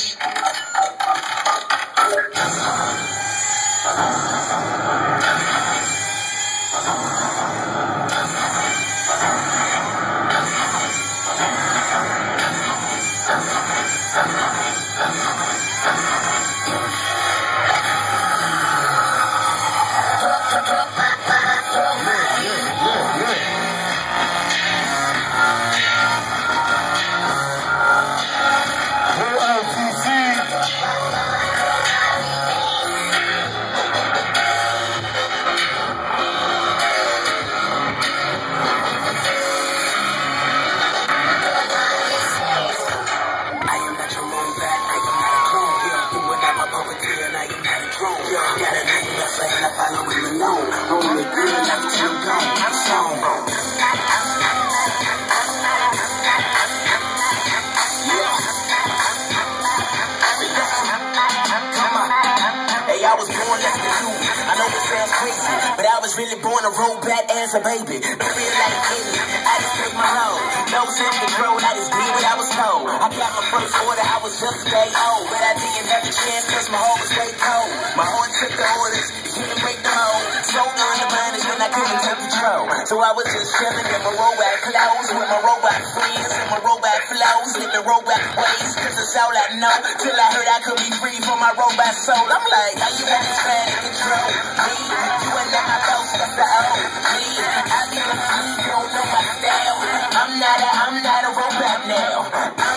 bitch. Born than you. I know it sounds crazy, but I was really born to roll back as a baby. Feel like a kid. I just took my hoe. No self-control, I just did what I was told. I got my first order, I was just a day old. But I didn't have a chance cause my heart So I was just chilling in my robot clothes with my robot friends and my robot flows, living robot ways. Cause that's all I know. Till I heard I could be free from my robot soul. I'm like, how you want to try to control me? You ain't let my thoughts that's the me. I be the you don't know my style. I'm not a, I'm not a robot now.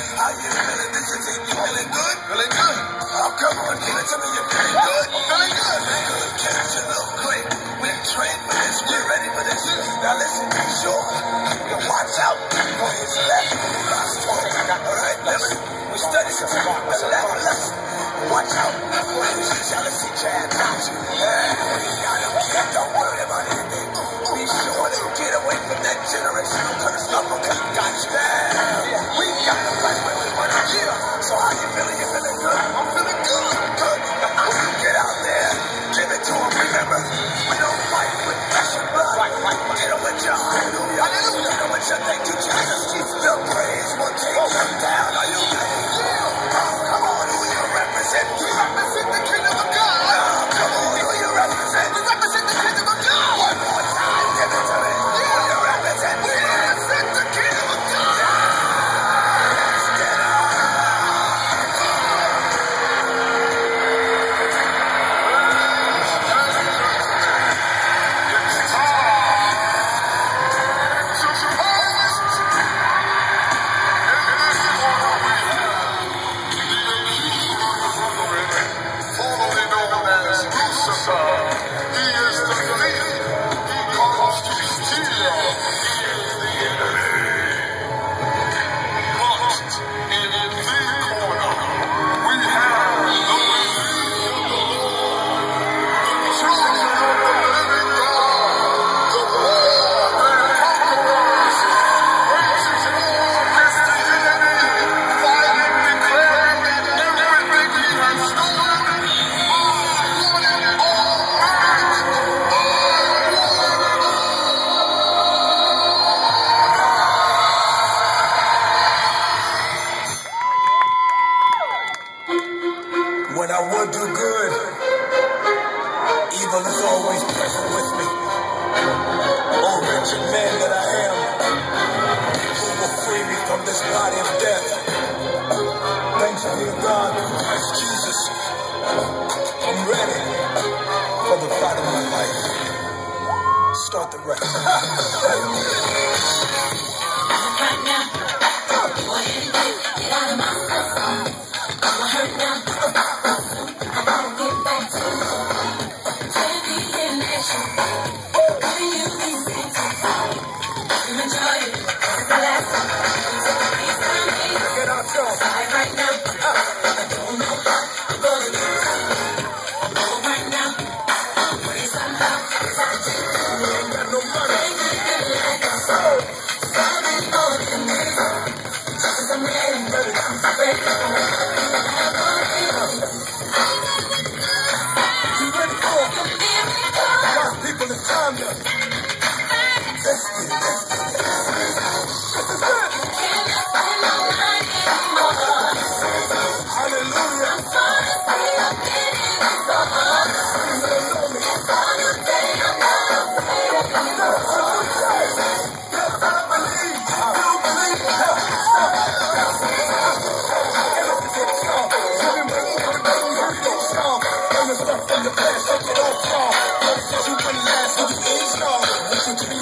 It. How you it. You feeling good? Feeling good? Oh, come on, give it to me. You feeling good? Feeling good. It's a little quick. We're trained for ready for this. Now listen, sure. Watch out for his left. Last one. Alright, listen. We study some the left, left. Watch out jealousy jab. Yeah, we got him. Worry about hallelujah. Hallelujah. Him with your thank you, Jesus. God through Christ Jesus. I'm ready for the fight of my life. Start the rest. right now. Go ahead and get, get out of my system. I'm hurt now.